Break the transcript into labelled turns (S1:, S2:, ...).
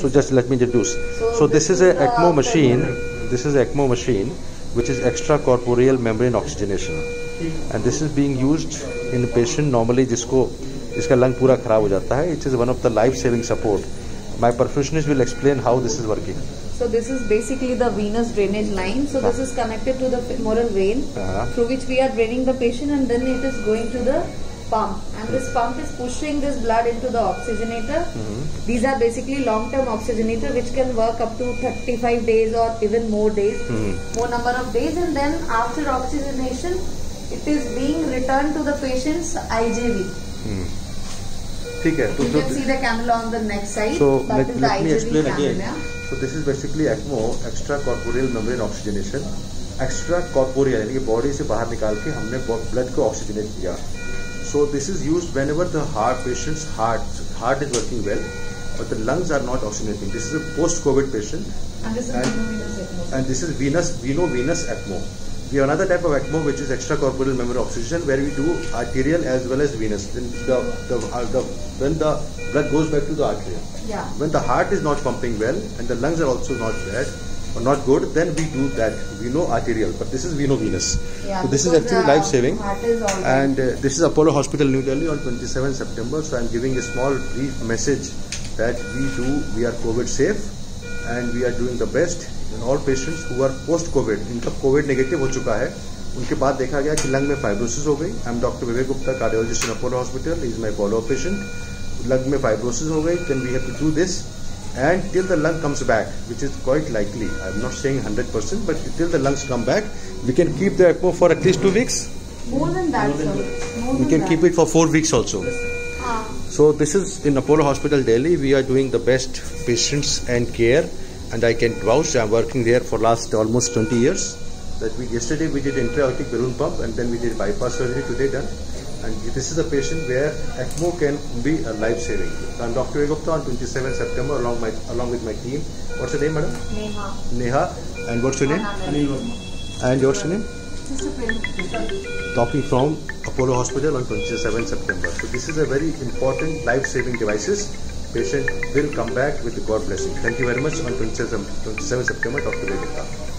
S1: So just let me introduce.
S2: So
S1: So this
S2: this
S1: is
S2: is
S1: a ECMO machine. This is ECMO machine, which is extracorporeal membrane oxygenation, and this is being used in a patient normally जिसको इसका lung पूरा खराब हो जाता है. It is one of the life-saving support. My perfusionist will explain how this is working.
S2: So this is basically the venous drainage line. So this is connected to the femoral vein
S1: Uh-huh.
S2: through which we are draining the patient and then it is going to the pump. And this pump is pushing this blood into the oxygenator. mm-hmm. These are basically long-term oxygenator which can work up to 35 days or even more days, mm-hmm. more number of days. And then after oxygenation, it is being returned to the patient's IJV.
S1: ठीक है तो
S2: You can see the cannula on the next side.
S1: So
S2: That
S1: let,
S2: is the
S1: let me
S2: IJV
S1: explain again.
S2: cannula.
S1: So this is basically ECMO, extracorporeal membrane oxygenation. Extracorporeal यानी कि body से बाहर निकाल के हमने ब्लड को oxygenate किया. So this is used whenever the heart patient's heart heart is working well, but the lungs are not oxygenating. This is a post-COVID patient,
S2: And this is
S1: And- and this is venous veno-venous ECMO. We have another type of ECMO which is extracorporeal membrane oxygenation where we do arterial as well as venous. Then the, the, uh, the when the blood goes back to the artery.
S2: Yeah.
S1: When the heart is not pumping well and the lungs are also not or not good, then we do that. We know arterial, but this is veno-venous.
S2: Yeah,
S1: so this is actually life saving. And uh, this is Apollo Hospital, New Delhi on 27 September. So I'm giving a small brief message that we do, we are COVID safe and we are doing the best in all patients who are post COVID. इनका COVID negative हो चुका है उनके बाद देखा गया कि lung में फाइब्रोसिस हो गई I am doctor Vivek Gupta cardiologist in Apollo hospital is my follow patient lung में फाइब्रोसिस हो गई then we have to do this and till the lung comes back, which is quite likely, I'm not saying 100%, but till the lungs come back, we can keep the ECMO for at least two weeks.
S2: More than that, sir. More
S1: We
S2: than
S1: can
S2: that.
S1: keep it for four weeks also.
S2: Ah,
S1: So this is in Apollo Hospital Delhi. We are doing the best patients and care, and I can vouch. I'm working there for last almost 20 years. That we yesterday we did intra-aortic balloon pump, and then we did bypass surgery today done. And this is a patient where ECMO can be a life saving. So I'm Dr. Gupta on 27 September along my along with my team. What's your name, madam?
S2: Neha.
S1: Neha. And what's your name?
S2: Anil.
S1: And what's your name? Talking from Apollo Hospital on 27 September. So this is a very important life-saving devices. Patient will come back with God blessing. Thank you very much on 27, 27 September, Dr. Vedita.